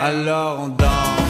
Alors on danse.